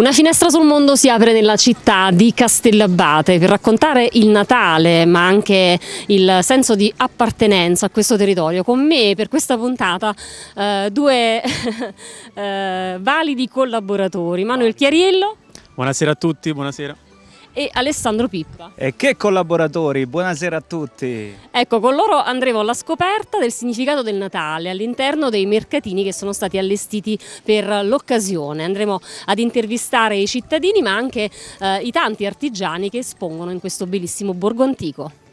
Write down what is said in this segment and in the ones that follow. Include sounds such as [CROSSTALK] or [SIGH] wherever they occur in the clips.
Una finestra sul mondo si apre nella città di Castellabate per raccontare il Natale, ma anche il senso di appartenenza a questo territorio. Con me per questa puntata eh, due [LAUGHS] eh, validi collaboratori, Manuel Chiariello Buonasera a tutti, buonasera. E Alessandro Pippa. E che collaboratori, buonasera a tutti. Ecco, con loro andremo alla scoperta del significato del Natale all'interno dei mercatini che sono stati allestiti per l'occasione. Andremo ad intervistare i cittadini, ma anche eh, i tanti artigiani che espongono in questo bellissimo borgo antico.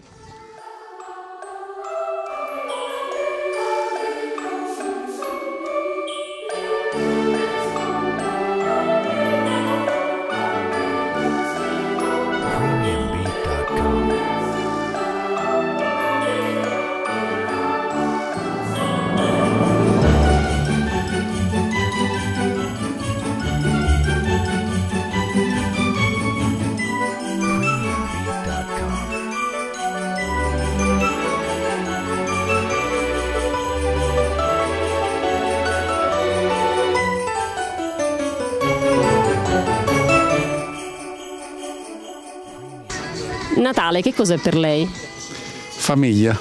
Natale, che cos'è per lei? famiglia.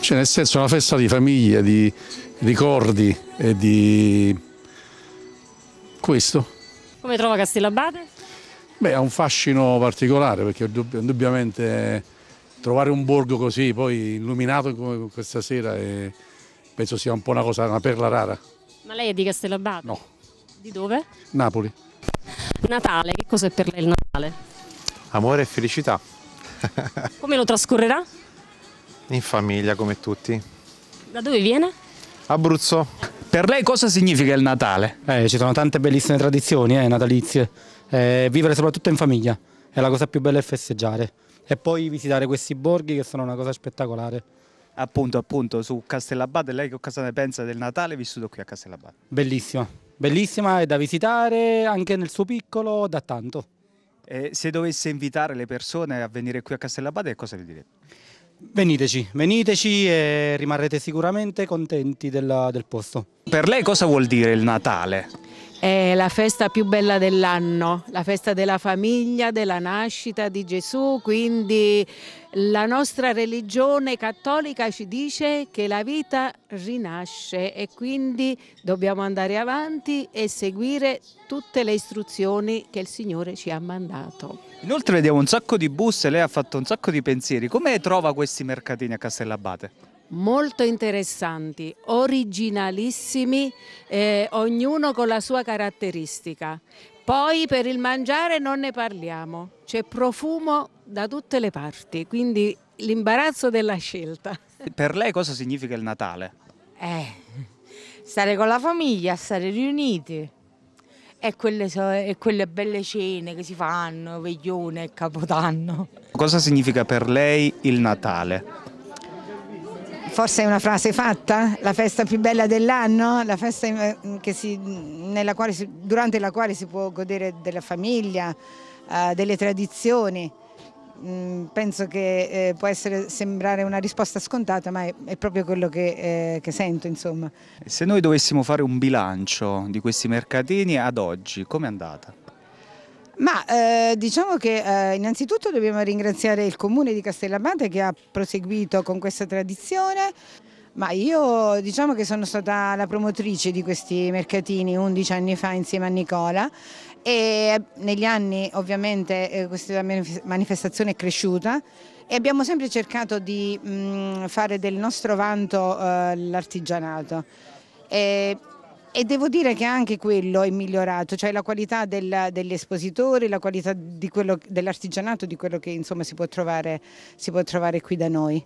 Cioè nel senso una festa di famiglia, di ricordi e di questo. Come trova Castellabate? Beh, ha un fascino particolare perché indub- indubbiamente trovare un borgo così, poi illuminato come questa sera, penso sia un po' una cosa, una perla rara. Ma lei è di Castellabate? No, Di dove? Napoli. Natale, che cos'è per lei il Natale? Amore e felicità, [LAUGHS] Come lo trascorrerà? in famiglia come tutti. Da dove viene? Abruzzo, Per lei cosa significa il Natale? Eh, ci sono tante bellissime tradizioni eh, natalizie. Eh, vivere soprattutto in famiglia è la cosa più bella è festeggiare. E poi visitare questi borghi che sono una cosa spettacolare. Appunto, appunto, su Castellabate, lei che cosa ne pensa del Natale vissuto qui a Castellabate? Bellissima. Bellissima, è da visitare anche nel suo piccolo da tanto. E se dovesse invitare le persone a venire qui a Castellabate, cosa vi direte? Veniteci, veniteci e rimarrete sicuramente contenti della- del posto. Per lei cosa vuol dire il Natale? È la festa più bella dell'anno, la festa della famiglia, della nascita di Gesù, quindi la nostra religione cattolica ci dice che la vita rinasce e quindi dobbiamo andare avanti e seguire tutte le istruzioni che il Signore ci ha mandato. Inoltre vediamo un sacco di buste, lei ha fatto un sacco di pensieri. Come trova questi mercatini a Castellabate? molto interessanti, originalissimi, eh, ognuno con la sua caratteristica. Poi per il mangiare non ne parliamo, c'è profumo da tutte le parti, quindi l'imbarazzo della scelta. Per lei cosa significa il Natale? Eh, stare con la famiglia, stare riuniti. E quelle, so- e quelle belle cene che si fanno, veglione e capodanno. Cosa significa per lei il Natale? Forse è una frase fatta? La festa più bella dell'anno? La festa che si- nella quale si- durante la quale si può godere della famiglia, eh, delle tradizioni. Mm, penso che eh, può essere, sembrare una risposta scontata, ma è, è proprio quello che, eh, che sento, insomma. Se noi dovessimo fare un bilancio di questi mercatini ad oggi, come è andata? Ma eh, diciamo che eh, innanzitutto dobbiamo ringraziare il comune di Castellabate che ha proseguito con questa tradizione. Ma io diciamo che sono stata la promotrice di questi mercatini 11 anni fa insieme a Nicola e negli anni ovviamente eh, questa manif- manifestazione è cresciuta e abbiamo sempre cercato di mh, fare del nostro vanto eh, l'artigianato. E, e devo dire che anche quello è migliorato, cioè la qualità del- degli espositori, la qualità dell'artigianato, di quello che insomma si può trovare, si può trovare qui da noi.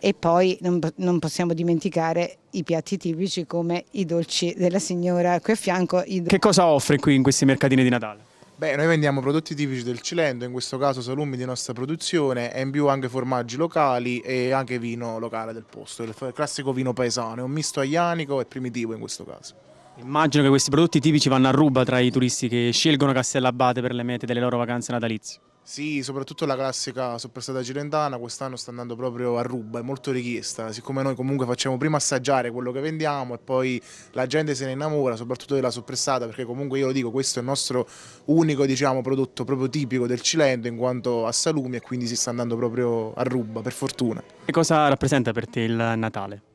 E poi non, non possiamo dimenticare i piatti tipici come i dolci della signora qui a fianco. Che cosa offre qui in questi mercatini di Natale? Beh, noi vendiamo prodotti tipici del Cilento, in questo caso salumi di nostra produzione e in più anche formaggi locali e anche vino locale del posto, il classico vino paesano, è un misto aianico e primitivo in questo caso. Immagino che questi prodotti tipici vanno a ruba tra i turisti che scelgono Castellabate per le mete delle loro vacanze natalizie. Sì, soprattutto la classica soppressata cilentana quest'anno sta andando proprio a ruba, è molto richiesta, siccome noi comunque facciamo prima assaggiare quello che vendiamo e poi la gente se ne innamora, soprattutto della soppressata, perché comunque io lo dico, questo è il nostro unico diciamo, prodotto proprio tipico del Cilento in quanto a salumi e quindi si sta andando proprio a ruba, per fortuna. Che cosa rappresenta per te il Natale?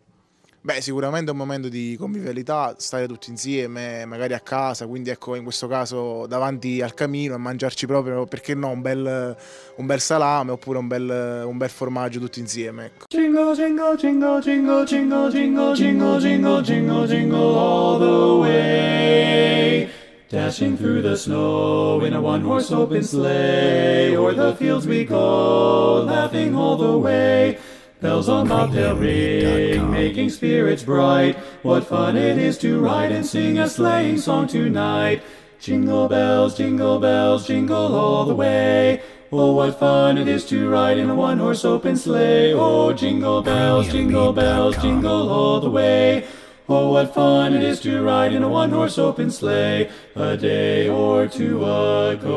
Beh, sicuramente è un momento di convivialità, stare tutti insieme, magari a casa, quindi ecco in questo caso davanti al camino e mangiarci proprio, perché no, un bel, un bel salame oppure un bel, un bel formaggio tutti insieme. Ecco. Jingle, jingle, jingle, jingle, jingle, jingle all the way. Dashing through the snow in a one-horse open sleigh, o'er the fields we go, laughing all the way. Bells on bobtail ring, making spirits bright. What fun it is to ride and sing a sleighing song tonight. Jingle bells, jingle bells, jingle all the way. Oh, what fun it is to ride in a one horse open sleigh. Oh, jingle bells, jingle bells, jingle all the way. Oh, what fun it is to ride in a one horse open sleigh. A day or two ago,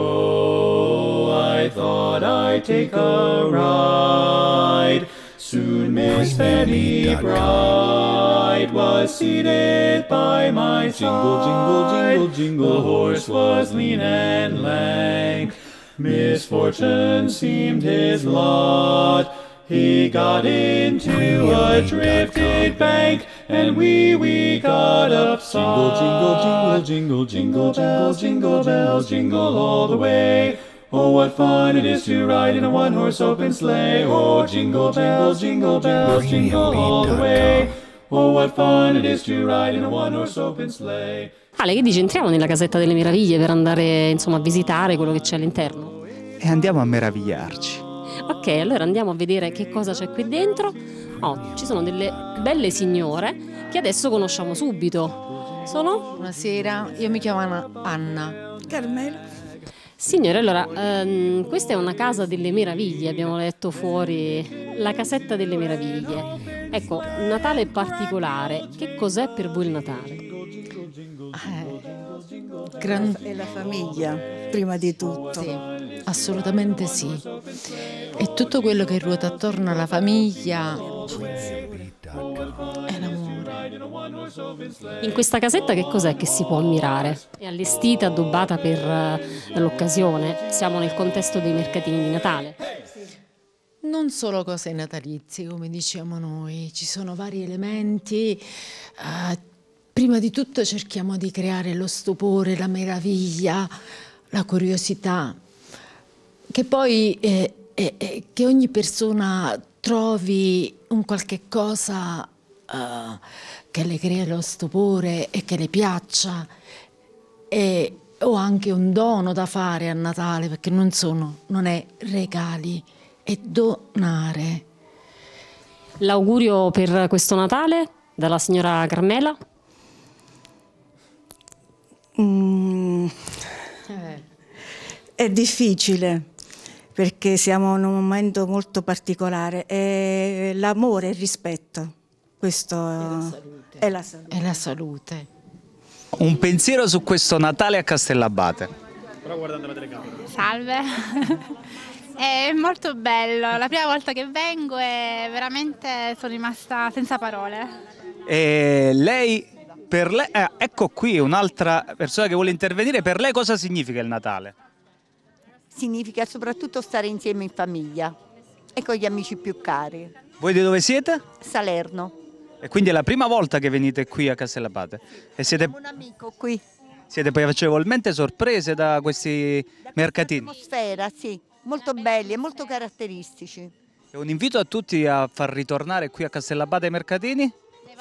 I thought I'd take a ride. Soon Miss Fanny Bright was seated by my side. Jingle, jingle, jingle, jingle. The horse was lean and lank. Misfortune seemed his lot. He got into a drifted bank, and we we got upside. Jingle, jingle, jingle, jingle, jingle, bells, jingle bells, jingle all the way. Oh, what fun it is to ride in a one-horse open sleigh. Oh, jingle bells, jingle bells, jingle all the way. Oh, what fun it is to ride in a one-horse open sleigh. Ale, che dici? Entriamo nella casetta delle meraviglie per andare insomma, a visitare quello che c'è all'interno? E andiamo a meravigliarci. Ok, allora andiamo a vedere che cosa c'è qui dentro. Oh, ci sono delle belle signore che adesso conosciamo subito. Sono? Buonasera, io mi chiamo Anna- Anna. Carmela. Signore, allora, ehm, questa è una casa delle meraviglie, abbiamo letto fuori la casetta delle meraviglie. Ecco, Natale particolare, che cos'è per voi il Natale? Gran- E la famiglia, prima di tutto. Sì, assolutamente sì. E tutto quello che ruota attorno alla famiglia In questa casetta che cos'è che si può ammirare? È allestita, addobbata per eh, l'occasione, siamo nel contesto dei mercatini di Natale. Non solo cose natalizie, come diciamo noi, ci sono vari elementi. eh, prima di tutto cerchiamo di creare lo stupore, la meraviglia, la curiosità, che poi eh, eh, eh, che ogni persona trovi un qualche cosa eh, che le crea lo stupore e che le piaccia. E, o anche un dono da fare a Natale, perché non sono, non è regali, è donare. L'augurio per questo Natale dalla signora Carmela? Mm, è difficile perché siamo in un momento molto particolare. L'amore e il rispetto, questo è la salute. È la salute. Un pensiero su questo Natale a Castellabate. Però guardando la telecamera. Salve. [LAUGHS] È molto bello, la prima volta che vengo e veramente sono rimasta senza parole. E lei, per lei, eh, ecco qui un'altra persona che vuole intervenire, per lei cosa significa il Natale? Significa soprattutto stare insieme in famiglia e con gli amici più cari. Voi di dove siete? Salerno. E quindi è la prima volta che venite qui a Castellabate. E siete, Un amico qui. siete piacevolmente sorprese da questi mercatini. Atmosfera, sì, molto belli e molto caratteristici. E un invito a tutti a far ritornare qui a Castellabate ai mercatini.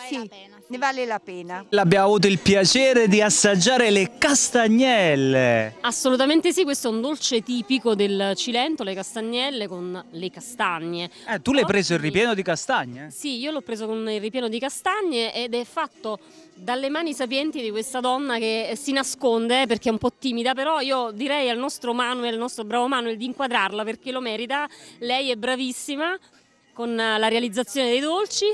sì, ne vale la pena. Abbiamo avuto il piacere di assaggiare le castagnelle. Assolutamente sì, questo è un dolce tipico del Cilento, le castagnelle con le castagne. Eh, tu l'hai preso il ripieno di castagne? Sì, io l'ho preso con il ripieno di castagne ed è fatto dalle mani sapienti di questa donna che si nasconde perché è un po' timida, però io direi al nostro Manuel, al nostro bravo Manuel di inquadrarla perché lo merita. Lei è bravissima con la realizzazione dei dolci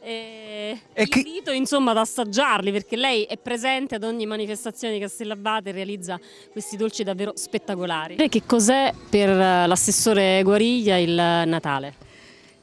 E, E chi- invito insomma ad assaggiarli perché lei è presente ad ogni manifestazione di Castellabate e realizza questi dolci davvero spettacolari. Che cos'è per eh, l'assessore Guariglia il Natale?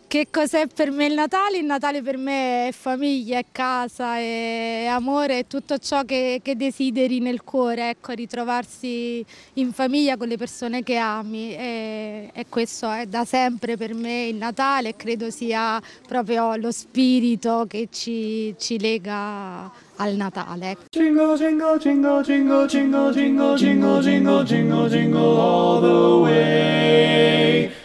Che cos'è per me il Natale? Il Natale per me è famiglia, è casa, è amore, è tutto ciò che, che desideri nel cuore, ecco, ritrovarsi in famiglia con le persone che ami e, e questo è da sempre per me il Natale credo sia proprio lo spirito che ci, ci lega al Natale. jingle, jingle, jingle, jingle, jingle, jingle, jingle, jingle, jingle all the way.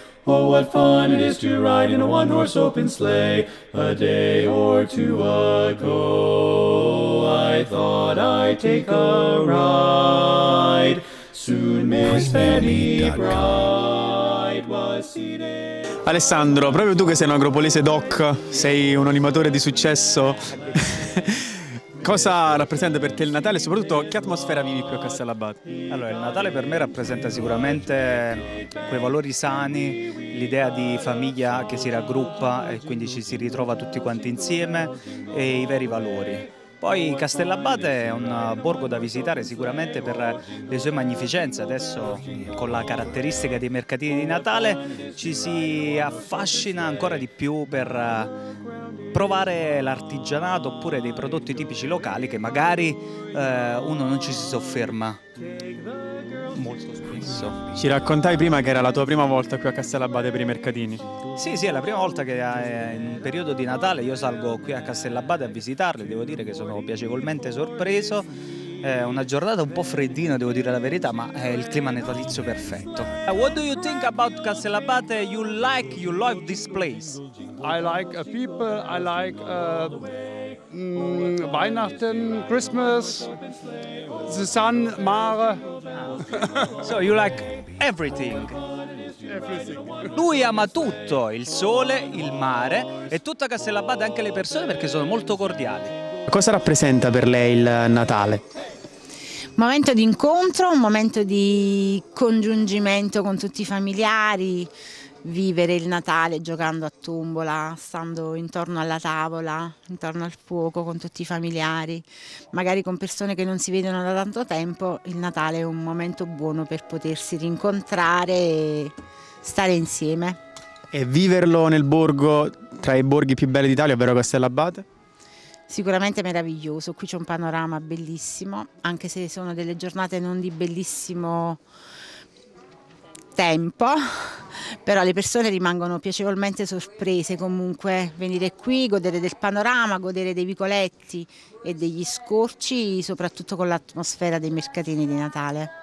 Oh, what fun it is to ride in a one-horse open sleigh. A day or two ago, I thought I'd take a ride. Soon Miss Fanny Bride was seated. Alessandro, proprio tu che sei un agropolese doc, sei un animatore di successo. [LAUGHS] Cosa rappresenta per te il Natale e soprattutto che atmosfera vivi qui a Castellabate? Allora, il Natale per me rappresenta sicuramente quei valori sani, l'idea di famiglia che si raggruppa e quindi ci si ritrova tutti quanti insieme e i veri valori. Poi Castellabate è un borgo da visitare sicuramente per le sue magnificenze, adesso con la caratteristica dei mercatini di Natale ci si affascina ancora di più per eh, provare l'artigianato oppure dei prodotti tipici locali che magari eh, uno non ci si sofferma molto spesso. Ci raccontavi prima che era la tua prima volta qui a Castellabate per i mercatini. Sì, sì, è la prima volta che eh, in un periodo di Natale io salgo qui a Castellabate a visitarli, devo dire che sono piacevolmente sorpreso. È una giornata un po' freddina, devo dire la verità, ma è il clima natalizio perfetto. Uh, what do you think about Castellabate? You like, you love this place? I like uh, people, I like uh, mm, Weihnachten, Christmas, the sun, mare. [LAUGHS] So you like everything? Everything. Lui ama tutto, il sole, il mare e tutta Castellabate, anche le persone perché sono molto cordiali. Cosa rappresenta per lei il Natale? momento di incontro, un momento di congiungimento con tutti i familiari, vivere il Natale giocando a tombola, stando intorno alla tavola, intorno al fuoco con tutti i familiari, magari con persone che non si vedono da tanto tempo, il Natale è un momento buono per potersi rincontrare e stare insieme. E viverlo nel borgo tra i borghi più belli d'Italia, ovvero Castellabate? Sicuramente meraviglioso, qui c'è un panorama bellissimo, anche se sono delle giornate non di bellissimo tempo, però le persone rimangono piacevolmente sorprese comunque venire qui, godere del panorama, godere dei vicoletti e degli scorci, soprattutto con l'atmosfera dei mercatini di Natale.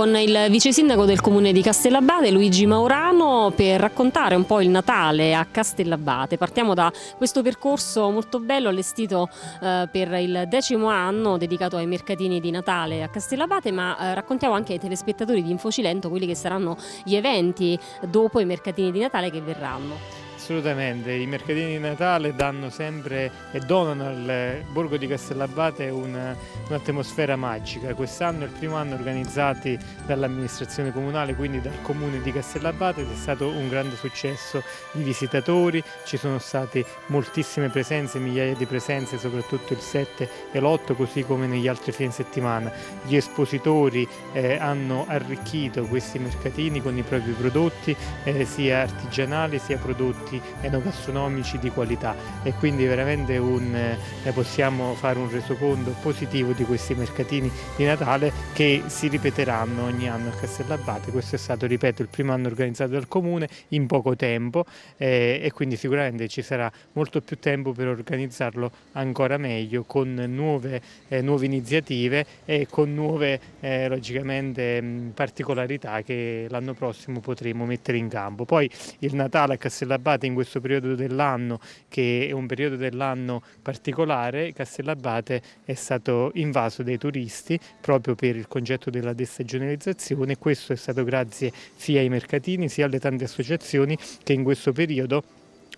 Con il vice sindaco del comune di Castellabate, Luigi Maurano, per raccontare un po' il Natale a Castellabate. Partiamo da questo percorso molto bello allestito eh, per il decimo anno dedicato ai mercatini di Natale a Castellabate, ma eh, raccontiamo anche ai telespettatori di Infocilento quelli che saranno gli eventi dopo i mercatini di Natale che verranno. Assolutamente, i mercatini di Natale danno sempre e donano al borgo di Castellabate un- un'atmosfera magica. Quest'anno è il primo anno organizzati dall'amministrazione comunale, quindi dal comune di Castellabate, ed è stato un grande successo di visitatori, ci sono state moltissime presenze, migliaia di presenze, soprattutto il 7 e l'8, così come negli altri fine settimana. Gli espositori eh, hanno arricchito questi mercatini con i propri prodotti, eh, sia artigianali sia prodotti enogastronomici di qualità e quindi veramente un, eh, possiamo fare un resoconto positivo di questi mercatini di Natale che si ripeteranno ogni anno a Castellabate. Questo è stato, ripeto, il primo anno organizzato dal Comune in poco tempo eh, e quindi sicuramente ci sarà molto più tempo per organizzarlo ancora meglio con nuove, eh, nuove iniziative e con nuove eh, logicamente mh, particolarità che l'anno prossimo potremo mettere in campo. Poi il Natale a Castellabate in questo periodo dell'anno, che è un periodo dell'anno particolare, Castellabate è stato invaso dai turisti proprio per il concetto della destagionalizzazione. Questo è stato grazie sia ai mercatini sia alle tante associazioni che in questo periodo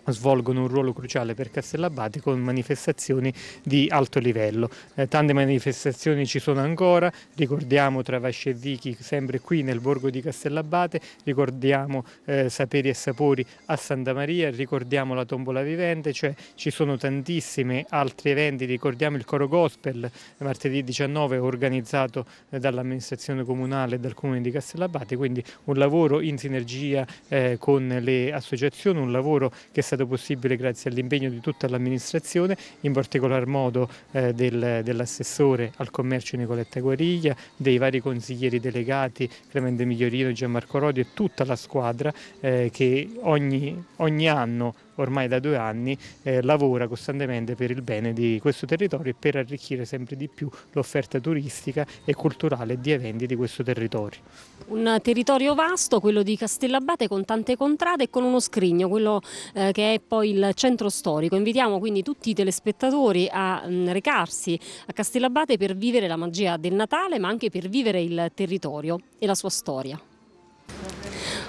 svolgono un ruolo cruciale per Castellabate con manifestazioni di alto livello. Eh, tante manifestazioni ci sono ancora, ricordiamo Travasci e Vichi sempre qui nel borgo di Castellabate, ricordiamo eh, Saperi e Sapori a Santa Maria, ricordiamo la Tombola Vivente, cioè ci sono tantissimi altri eventi, ricordiamo il Coro Gospel martedì 19 organizzato eh, dall'amministrazione comunale e dal comune di Castellabate, quindi un lavoro in sinergia eh, con le associazioni, un lavoro che è stato possibile grazie all'impegno di tutta l'amministrazione, in particolar modo eh, del, dell'assessore al commercio Nicoletta Guariglia, dei vari consiglieri delegati Clemente Migliorino Gianmarco Rodi e tutta la squadra eh, che ogni, ogni anno ormai da due anni eh, lavora costantemente per il bene di questo territorio e per arricchire sempre di più l'offerta turistica e culturale di eventi di questo territorio. Un territorio vasto, quello di Castellabate, con tante contrade e con uno scrigno, quello eh, che è poi il centro storico. Invitiamo quindi tutti i telespettatori a mh, recarsi a Castellabate per vivere la magia del Natale, ma anche per vivere il territorio e la sua storia.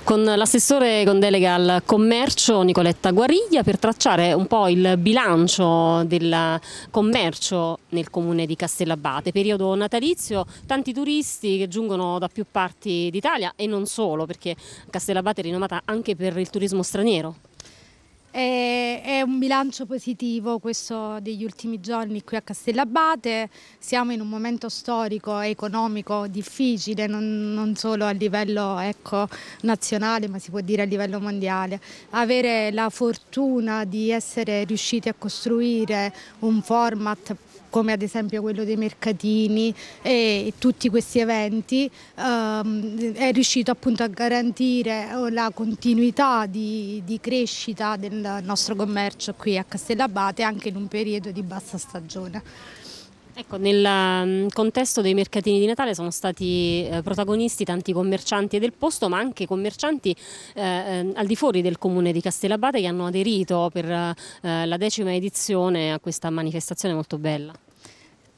Con l'assessore con delega al commercio Nicoletta Guariglia per tracciare un po' il bilancio del commercio nel comune di Castellabate. Periodo natalizio, tanti turisti che giungono da più parti d'Italia e non solo, perché Castellabate è rinomata anche per il turismo straniero. È, un bilancio positivo questo degli ultimi giorni qui a Castellabate, siamo in un momento storico e economico difficile, non, non solo a livello ecco, nazionale ma si può dire a livello mondiale. Avere la fortuna di essere riusciti a costruire un format come ad esempio quello dei mercatini e tutti questi eventi, ehm, è riuscito appunto a garantire la continuità di, di crescita del nostro commercio qui a Castellabate anche in un periodo di bassa stagione. Ecco, nel mm, contesto dei mercatini di Natale sono stati eh, protagonisti tanti commercianti del posto, ma anche commercianti eh, eh, al di fuori del comune di Castellabate che hanno aderito per eh, la decima edizione a questa manifestazione molto bella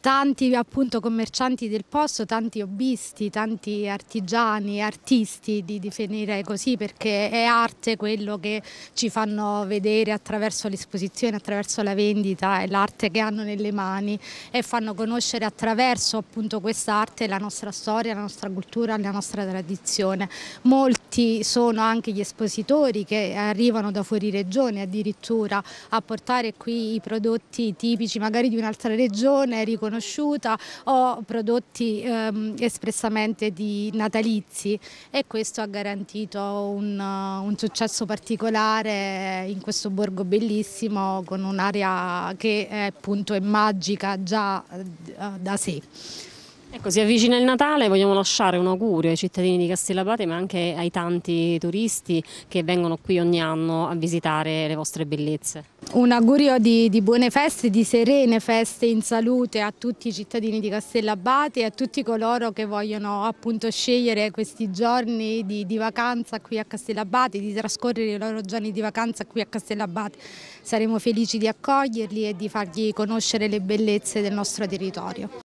tanti appunto commercianti del posto, tanti hobbisti, tanti artigiani, artisti di definire così perché è arte quello che ci fanno vedere attraverso l'esposizione, attraverso la vendita, è l'arte che hanno nelle mani e fanno conoscere attraverso appunto questa arte la nostra storia, la nostra cultura, la nostra tradizione. Molti sono anche gli espositori che arrivano da fuori regione addirittura a portare qui i prodotti tipici magari di un'altra regione, riconosciuti conosciuta o prodotti ehm, espressamente di natalizi e questo ha garantito un, un successo particolare in questo borgo bellissimo con un'area che è, appunto è magica già eh, da sé. Ecco, si avvicina il Natale, vogliamo lasciare un augurio ai cittadini di Castellabate ma anche ai tanti turisti che vengono qui ogni anno a visitare le vostre bellezze. Un augurio di, di buone feste, di serene feste in salute a tutti i cittadini di Castellabate e a tutti coloro che vogliono appunto scegliere questi giorni di, di vacanza qui a Castellabate, di trascorrere i loro giorni di vacanza qui a Castellabate. Saremo felici di accoglierli e di fargli conoscere le bellezze del nostro territorio.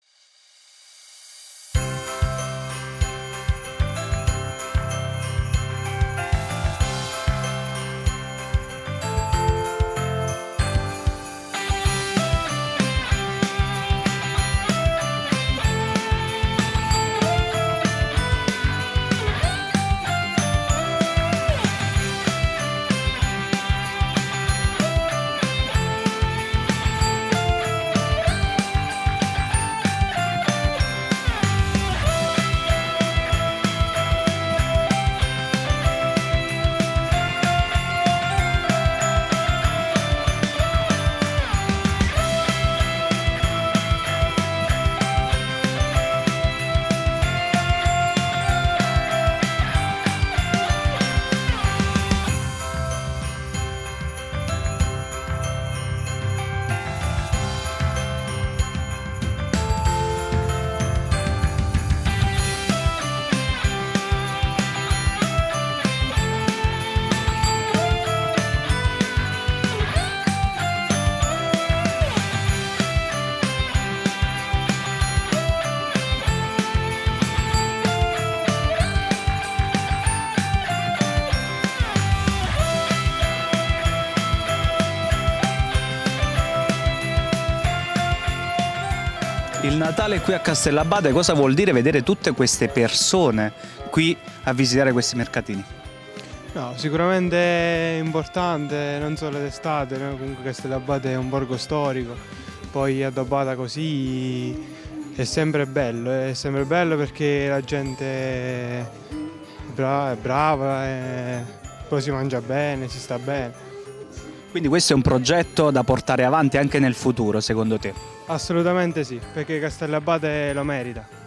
Natale qui a Castellabate cosa vuol dire vedere tutte queste persone qui a visitare questi mercatini? No, sicuramente è importante, non solo d'estate, no? comunque Castellabate è un borgo storico, poi addobbata così è sempre bello, è sempre bello perché la gente è bra- è brava, e poi si mangia bene, si sta bene. Quindi questo è un progetto da portare avanti anche nel futuro, secondo te? Assolutamente sì, perché Castellabate lo merita.